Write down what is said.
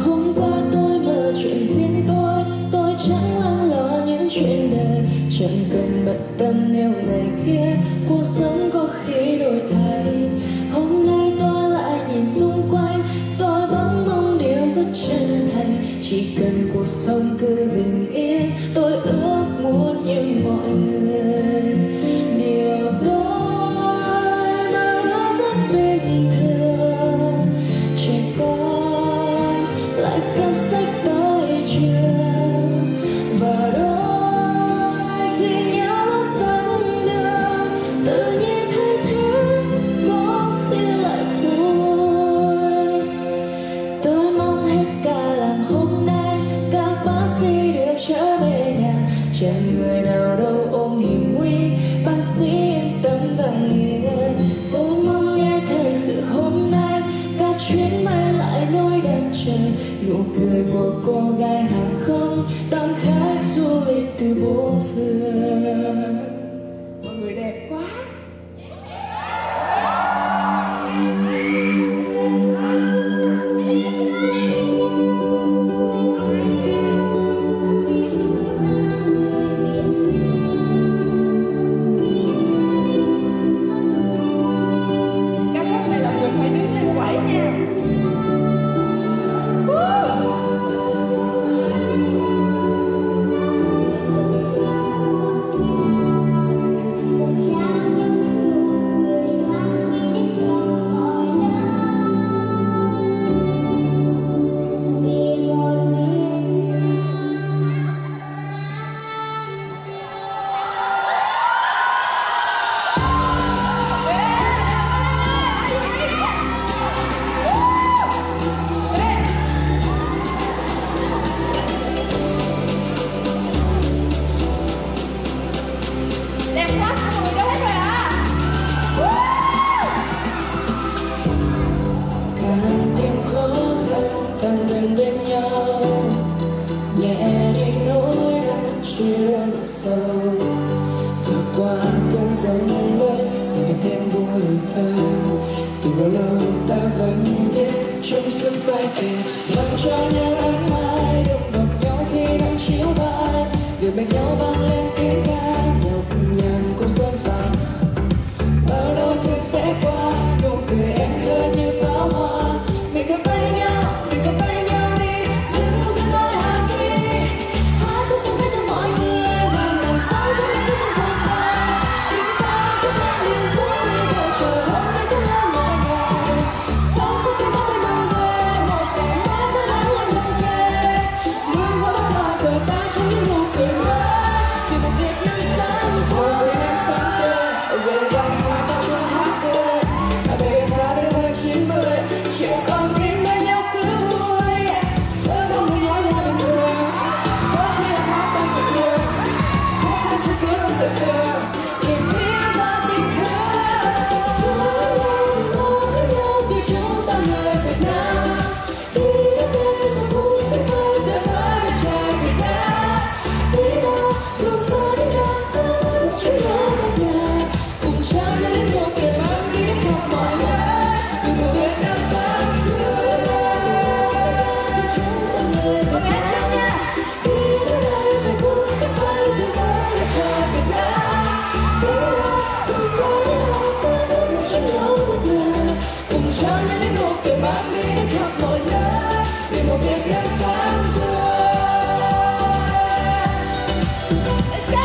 Hôm qua tôi mơ chuyện riêng tôi Tôi chẳng lắng lo những chuyện đời. Chẳng cần bận tâm nếu ngày kia, Cuộc sống có khi đổi thay. Hôm nay tôi lại nhìn xung quanh, Tôi bỗng mong điều rất chân thành. Chỉ cần cuộc sống cứ bình yên, Tôi ước muốn như mọi người. người nào đâu ôm hiểm nguy bác sĩ sâu vượt qua cơn sóng lớn để càng thêm vui hơn từ bao lâu ta vẫn thế trong sức vai kề mặc cho nhau nắng mai đông đọc nhau khi nắng chiếu vai để bên nhau vai Let's go!